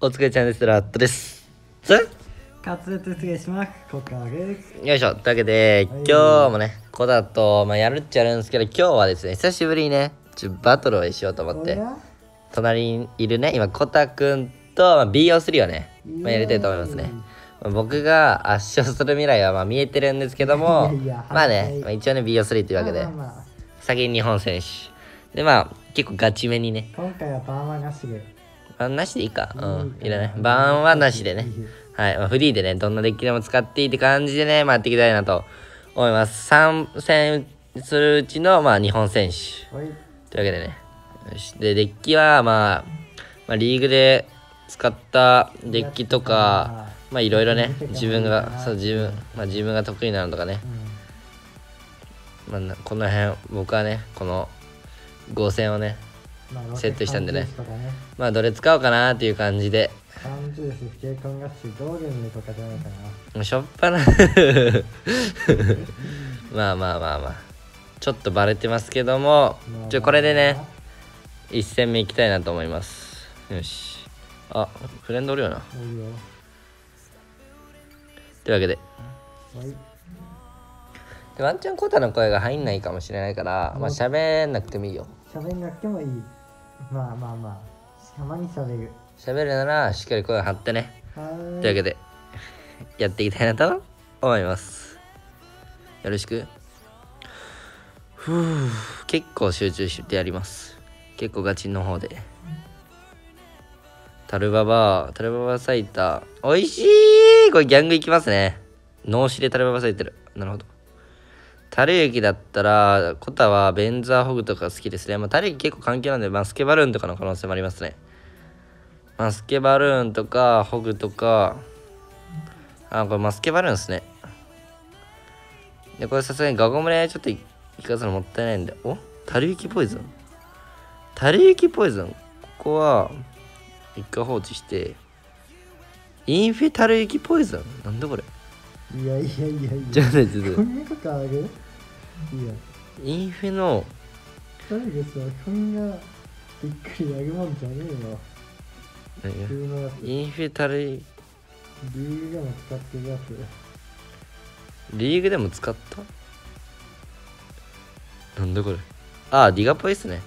お疲れちゃんです。ラットです。つ滑舌失礼します。です。よいしょ。というわけで、はい今日もね、コダと、まあ、やるっちゃやるんですけど、今日はですね、久しぶりにね、ちょバトルをしようと思って、隣にいるね、今、コタくんと、まあ、BO3 をね、まあ、やりたいと思いますね。まあ僕が圧勝する未来はまあ見えてるんですけどもいやいや、まあねはい、まあ、一応ね、BO3 というわけでまあ、まあまあ先に日本選手。で、まあ、結構ガチめにね、今回はパーマなしで。バンなしでいいか。うん、いらない。バンはなしでね。はい。まあ、フリーでね、どんなデッキでも使っていいって感じでね、まあ、やっていきたいなと思います。3戦するうちの、まあ、日本選手。はい。というわけでね。よし。で、デッキは、まあ、まあ、リーグで使ったデッキとか、まあ、いろいろね、自分が、そう、自分、まあ、自分が得意なのとかね。うん。まあな、この辺、僕はね、この5戦をね、まあセットしたんでね。まあ、どれ使おうかなっていう感じで、とかじゃないかな。もうしょっぱな。まあまあまあまあ。ちょっとバレてますけども。ちょこれでね1戦目いきたいなと思います。よし。あフレンドおるよな。多いよ。というわけで。はい。でワンチャンコータの声が入んないかもしれないからまあ喋んなくてもいいよ。喋んなくてもいい。まあまあまあ。たまに喋る。喋るならしっかり声を張ってね。はーい。というわけでやっていきたいなと思います。よろしく。ふう結構集中してやります。結構ガチの方で。タルババタルババサイター。美味しいこれギャングいきますね。脳死でタルババ咲いてる。なるほどタルユキだったらコタはベンザーホグとか好きですね。まあタルユキ結構関係なんでマスケバルーンとかの可能性もありますね。マスケバルーンとかホグとか。あこれマスケバルーンですね。でこれさすがにガゴムレちょっといいかすのもったいないんで。お？タルユキポイズン？タルユキポイズン？ここは一回放置して。インフェタルユキポイズン？なんだこれ？いやいやいやいや。ちょっと待ってちょっことんなことある？いや。インフェの誰でさ、こんなびっくりやるもんじゃねえよ。インフェタル理由でも使ってるやつ。リーグでも使った？なんだこれ？ああディガポイっすね。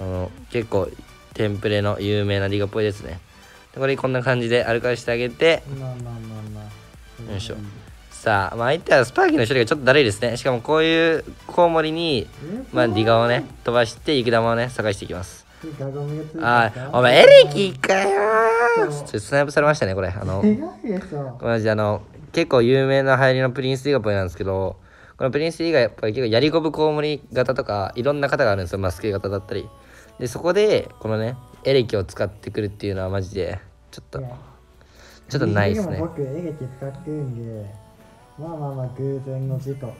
あの結構テンプレの有名なディガポイですね。でこれこんな感じで歩かしてあげて。まあまあまあまあ。よいしょさあ、まあ、相手はスパーキーの処理がちょっとだるいですね。しかもこういうコウモリに、まあ、ディガをね飛ばして雪玉をね探していきます。あお前エレキかよちょっとスナイプされましたねこれ。あの。マジあの結構有名な流行りのプリンスディガポイなんですけどこのプリンスディガポイ結構やりゴブコウモリ型とかいろんな型があるんですよ。マスケ型だったり。でそこでこのねエレキを使ってくるっていうのはマジでちょっとちょっとないですね。も僕エレキ使ってるんで、まあまあまあ偶然の事故。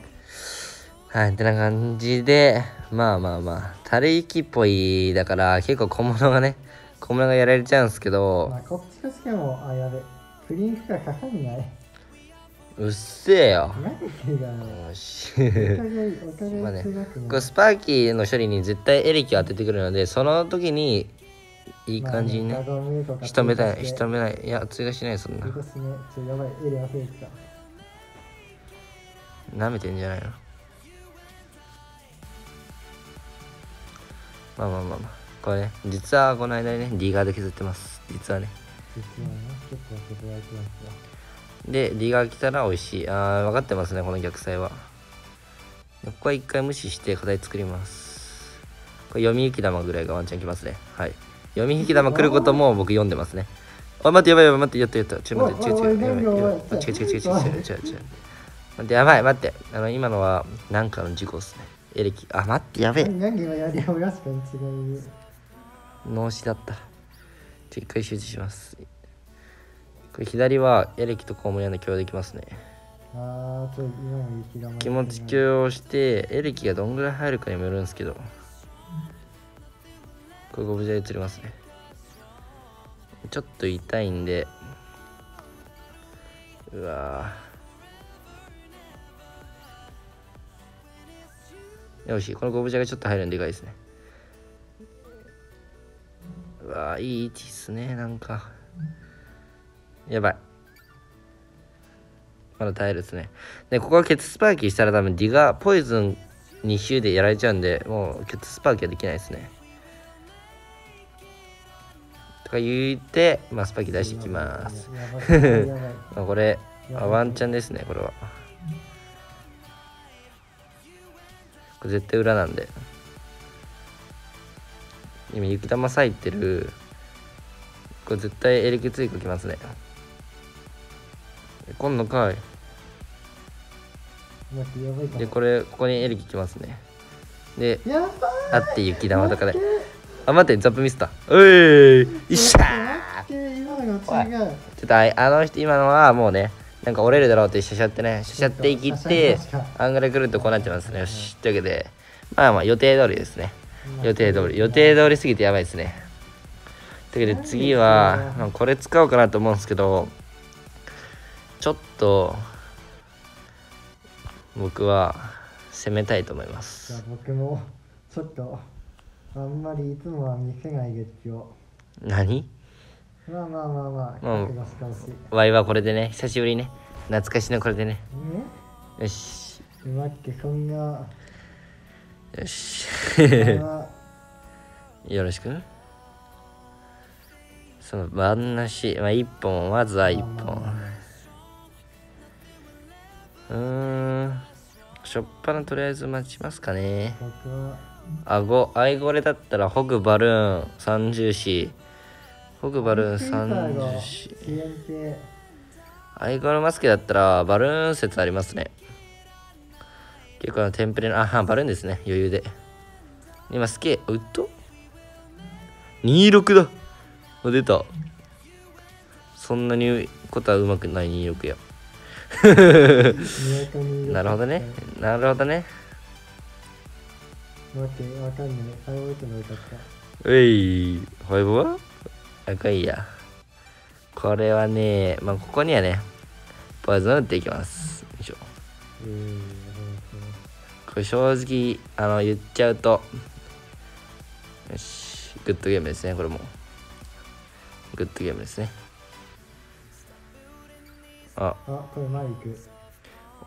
はいってな感じでまあまあまあタレイキっぽいだから結構小物がね小物がやられちゃうんですけどまあこっちとしても、あ、やべ。プリンクがかかんない。うっせえよ何がよしまあねこれスパーキーの処理に絶対エレキを当ててくるのでその時にいい感じにねまあ仕留めたい仕留めないいや追加しないそんな追加しねちょやばい、エレ忘れてた。舐めてんじゃないの？まあまあまあまあ。これね実はこの間にね D ガード削ってます。実はね。で D ガー来たら美味しい。あー分かってますねこの逆サイは。でここは一回無視して課題作ります。これ読み雪玉ぐらいがワンチャンきますね。はい。読み雪玉来ることも僕読んでますね。あ待ってやばいやばい待ってやったやった。ちょ待って違う違うやばい。やばいやばい違う違う違う違う違う違う待ってやばい待って。あの今のはなんかの事故っすね。エレキあ待って。やべえ。何がやりやがしかに違う。脳死だった。ちょ一回集中します。これ左はエレキとコウモリの共有できますね。あー、ちょ、今も雪が気持ち共をしてエレキがどんぐらい入るかにもよるんですけど。これゴブジャ映りますね。ちょっと痛いんで。うわーよしこのゴブジャがちょっと入るんでかいですね。うわいい位置っすねなんか。やばい。まだ耐えるですね。でここはケツスパーキーしたら多分ディガポイズン2周でやられちゃうんでもうケツスパーキーはできないですね。とか言って、まあ、スパーキー出していきます。まあこれあワンチャンですねこれはこれ絶対裏なんで今雪玉咲いてるこれ絶対エレキ追加きますね。今度かい。待ってやばいかも。でこれここにエレキきますね。であって雪玉とかで。あ待ってザップミスったおいいっしゃー。ちょっとあの人今のはもうねなんか折れるだろうってシャシャってねシャシャっていきってあんぐらい来るとこうなっちゃいますね。よしというわけでまあまあ予定通りですね。予定通り。予定通りすぎてやばいですね。というわけで次は、まあ、これ使おうかなと思うんですけどちょっと僕は攻めたいと思います。僕もちょっとあんまりいつもは見せない月曜何？まあまあまあまあうん。覚悟してほしい、ワイはこれでね久しぶりにね。懐かしのこれでね。ね。よし。待ってそんなよし。あよろしく。その番なし、まあ、1本まずは1本。うーん。しょっぱなとりあえず待ちますかね。あごアイゴレだったらホグバルーン。30子ホグバルーン30子支援系アイゴレマスケだったらバルーン説ありますね。結構あのテンプレのあはバルーンですね。余裕で。今スケウッド ?26 だ。あ出た。そんなにことはうまくない26や。なるほどね。なるほどね。待ってわかんない。あれ置いてもよかった。うい。ファイブは赤いや。これはねまあここにはねポイズンを打っていきます。よいしょ。えーこれ正直あの言っちゃうとよし。グッドゲームですねこれも。グッドゲームですね。あ。あこれマイク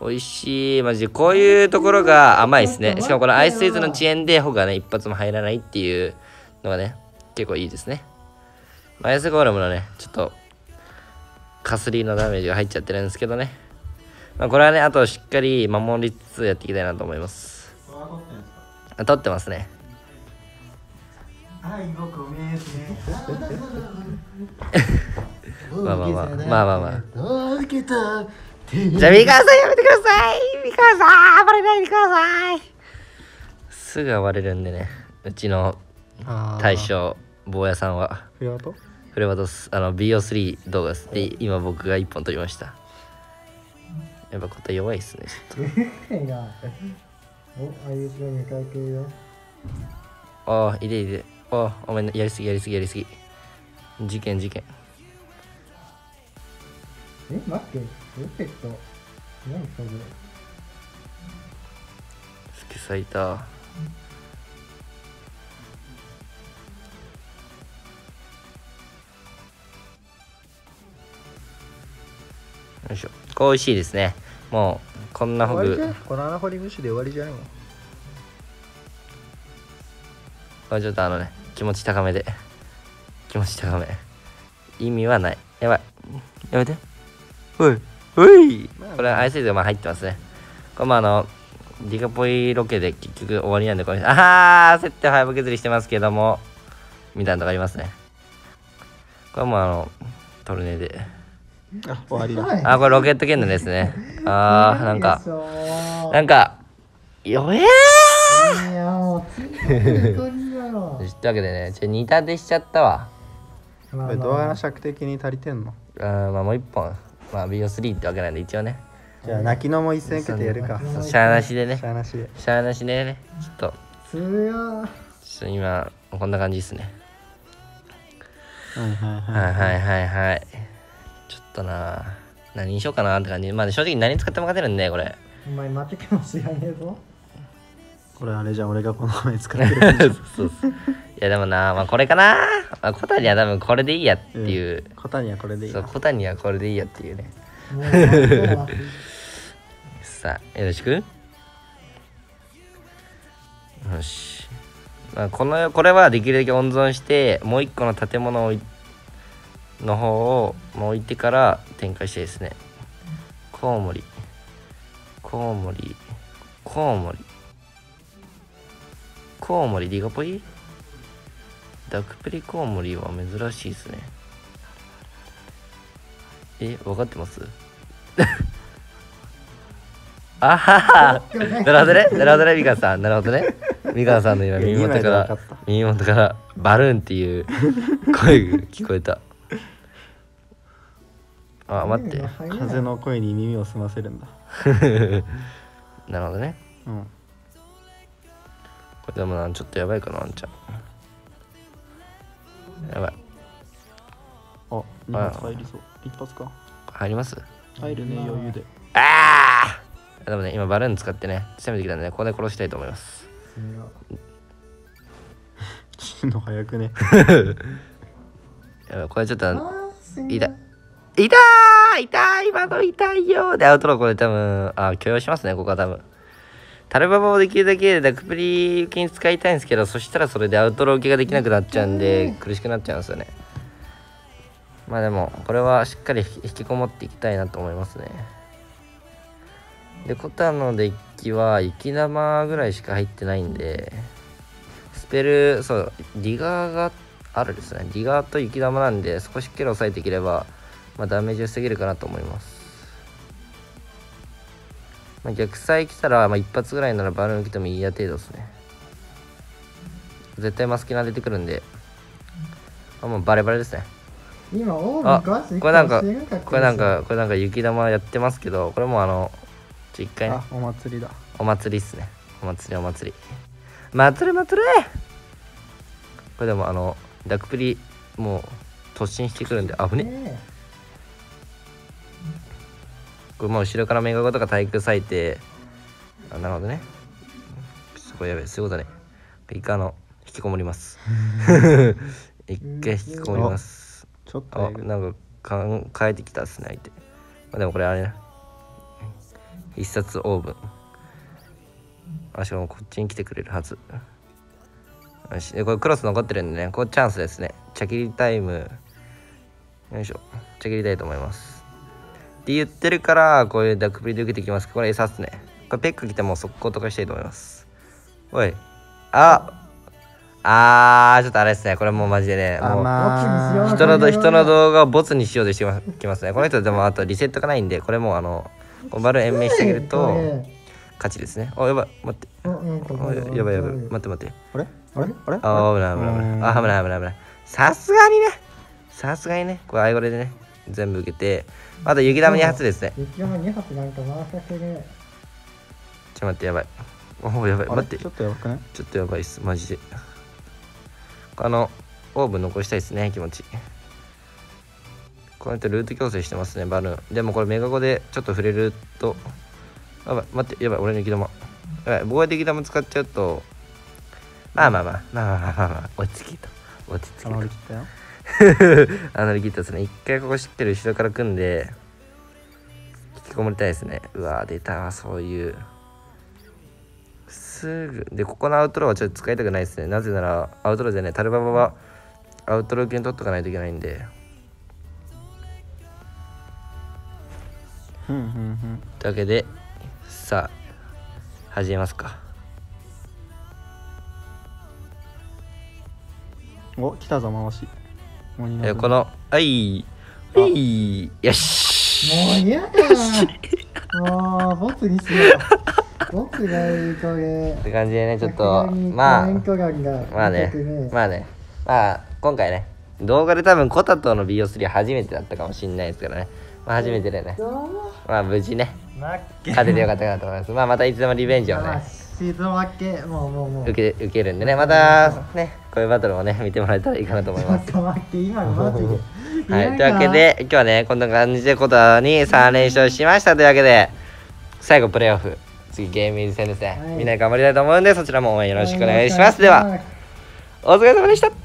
美味しい。マジでこういうところが甘いですね。しかもこのアイスイズの遅延でホがね一発も入らないっていうのがね結構いいですねアイスゴーレムのねちょっとかすりのダメージが入っちゃってるんですけどね。まあこれはねあとしっかり守りつつやっていきたいなと思います。あ取ってますね。はい僕おめですねまあまあまあまあまあまあ。じゃあ三河さんやめてください。三河さん暴れないでくださいすぐ暴れるんでねうちの大将坊やさんは。フラトフレバトスあの BO3 動画です。で今僕が1本撮りました。やっぱ答え弱いっすねちょっ いがおあいうちの2回系よとああいでいで。ああお前やりすぎやりすぎやりすぎ。事件事件。え待って。ロケット。何それ？スケ咲いたいしょ。これ美味しいですね。もうこんなホグ。この穴掘り無視で終わりじゃないもん。これちょっとあのね気持ち高めで。気持ち高め。意味はない。やばい。やめて。おい。おい。これアイスイズがまあ入ってますね。これもあのディカポイロケで結局終わりなんでこれ。ああ設定早削りしてますけども。みたいなとこありますね。これもあのトルネであ終わりだ。はい。あーこれロケット剣のですね。あーなんか。ななんか弱えいやもうという。わけでね。ちょ似たてしちゃったわ。まあこれ動画の尺的に足りてんの？あーまあもう一本。まあ BO3 ってわけなんで一応ね。じゃあ泣きのも一戦受けてやるか。しゃあなしでね。しゃあなしで。しゃあなしでね。ちょっと。強いちょっと今こんな感じですね。はいはいはいはい。はいはいちょっとな。何にしようかなって感じ。まあ正直何使っても勝てるんでこれ。お前負けかもしれねえぞこれあれじゃん俺がこの前使ってる。そうそう。やでもなまあこれかな、まあ、小谷は多分これでいいやっていう、小谷はこれでいいな。そう小谷はこれでいいやっていうね。さあよろしく。よし、まあ、このこれはできるだけ温存してもう一個の建物を置いの方をもう置いてから展開したいですね。コウモリ。コウモリ。コウモリ。コウモリディガポイ？ダクプリコウモリは珍しいですね。え分かってます？あはは。なるほどね。なるほどねミカさん。なるほどね。ミカさんの今耳元から耳元からバルーンっていう声が聞こえたあ待って。風の声に耳を澄ませるんだ。なるほどね。うん。これでもなちょっとやばいかなワンちゃん。やばい。あ二発入りそう。一発か。入ります？入るね余裕で。ああでもね今バルーン使ってね攻めてきたんでねここで殺したいと思います。死ぬ の早くね。やばいこれちょっと痛い痛い痛い今の痛いよ。でアウトローこれ多分あ許容しますねここは多分。タルババをできるだけダクプリ受けに使いたいんですけどそしたらそれでアウトロー受けができなくなっちゃうんで苦しくなっちゃうんですよね。まあでもこれはしっかり引きこもっていきたいなと思いますね。でコタのデッキは雪玉ぐらいしか入ってないんでスペルそうリガーがあるですね。リガーと雪玉なんで少ししっかり抑えていければ、まあ、ダメージを防げるかなと思います、まあ、逆サイ来たら、まあ、一発ぐらいならバルーン受けてもいいや程度ですね。絶対マスキナ出てくるんで。あもうバレバレですね。今オーあブン壊すこれなんかこれなんかこれなんか雪玉やってますけどこれもあのちょ一回ねあお祭りだ。お祭りっすね。お祭りお祭り。祭り祭りこれでもあのダクプリもう突進してくるんで危ねねこれもう後ろからメガゴとか体育割いてあなるほどね。すごいやべえそういうことね。一回あの引きこもります。一回引きこもります。ちょっとあなんかかん変えてきたっすね相手、まあ、でもこれあれね必殺オーブン。あしかもこっちに来てくれるはず。よし。でこれクロス残ってるんでねここチャンスですね。茶切りタイム。よいしょ。茶切りたいと思いますって言ってるからこういうダックプリで受けてきます。これ餌っすね。これペック来ても速攻とかしたいと思います。おい。あ。あーちょっとあれですね。これもうマジでね。もうま人のど人の動画をボツにしようとしてまきます。ねこの人でもあとリセットがないんでこれもうあのバル延命してあげると勝ちですね。おやばい。待って。おややばいやばい。待って待って。あれ？あれ？あれ？あ危ない危ない危ない。あ危ない危ない危ない。さすがにね。さすがにね。これアイゴレでね全部受けてあと雪玉2発ですね。雪山2発なんか回させるちょっと待ってやばい。おおやばい。待って。ちょっとやばくない？ちょっとやばいっすマジで。あのオーブン残したいですね気持ち。こうやってルート矯正してますねバルーン。でもこれメガゴでちょっと触れるとやばい。待ってやばい。俺の雪玉。やばい。防衛的玉使っちゃうとまあまあまあ。まあまあまあまあ、まあ、落ち着きと。落ち着きあとあ乗り切ったですね。一回ここ知ってる後ろから組んで引きこもりたいですね。うわ出たわそういう。すぐ。でここのアウトローはちょっと使いたくないですね。なぜならアウトローじゃない。タルババはアウトロー系に取っとかないといけないんで。うんうんうん。というわけでさあ始めますか。お来たぞ回しえこのはい。はい。よし。もう嫌だもうボツにしよう。ボツがいいこれ。って感じでねちょっとまあまあねまあね。まあ今回ね動画で多分コタとの BO3 初めてだったかもしれないですからね。まあ初めてでね。まあ無事ね。勝ててよかったかなと思います。まあまたいつでもリベンジをあね。シーズン分け。もうもうもう。受け受けるんでね。またねこういうバトルもね見てもらえたらいいかなと思います。はいというわけで今日はねこんな感じでコタに3連勝しました。というわけで最後プレーオフ次ゲーム戦ですね、はい。みんなで頑張りたいと思うんでそちらも応援よろしくお願いします。ではお疲れ様でした